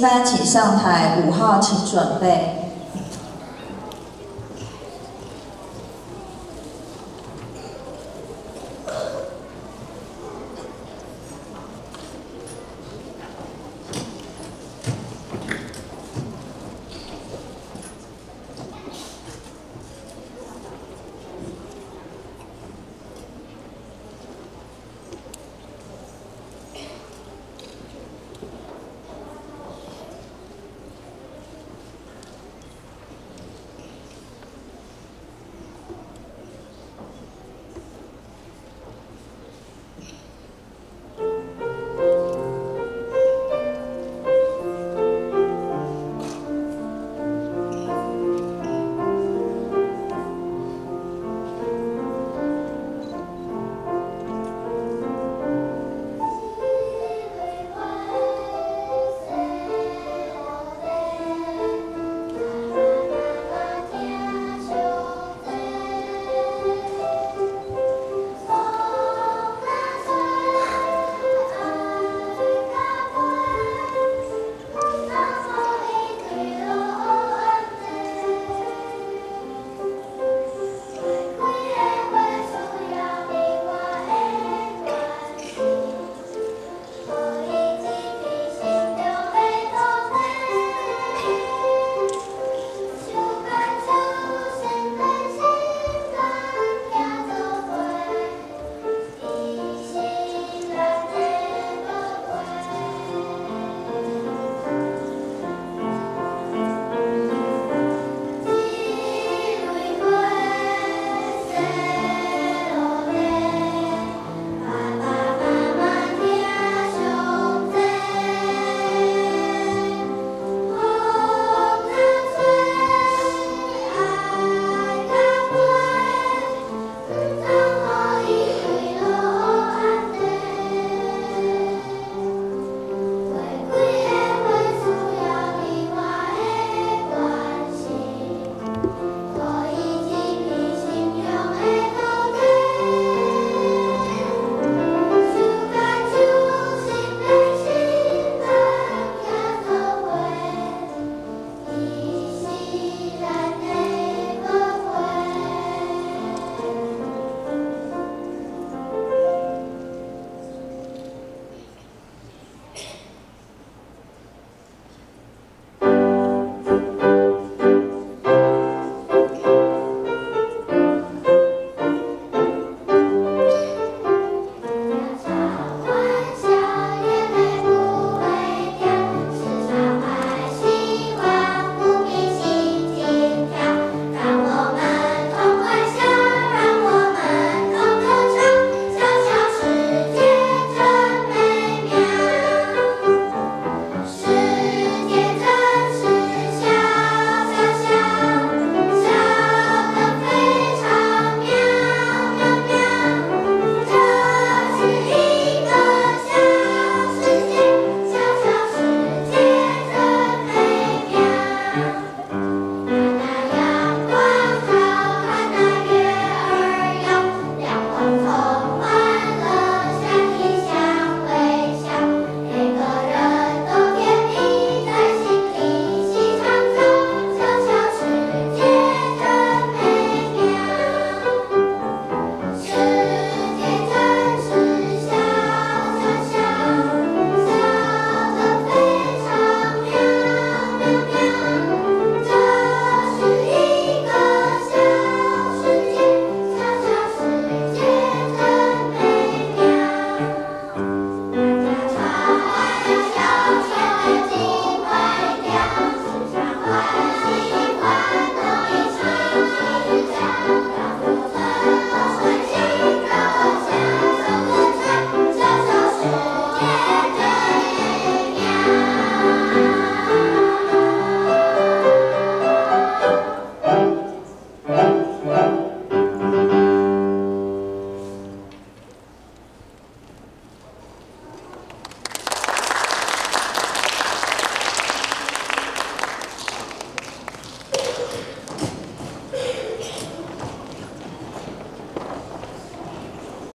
班请上台五号请准备。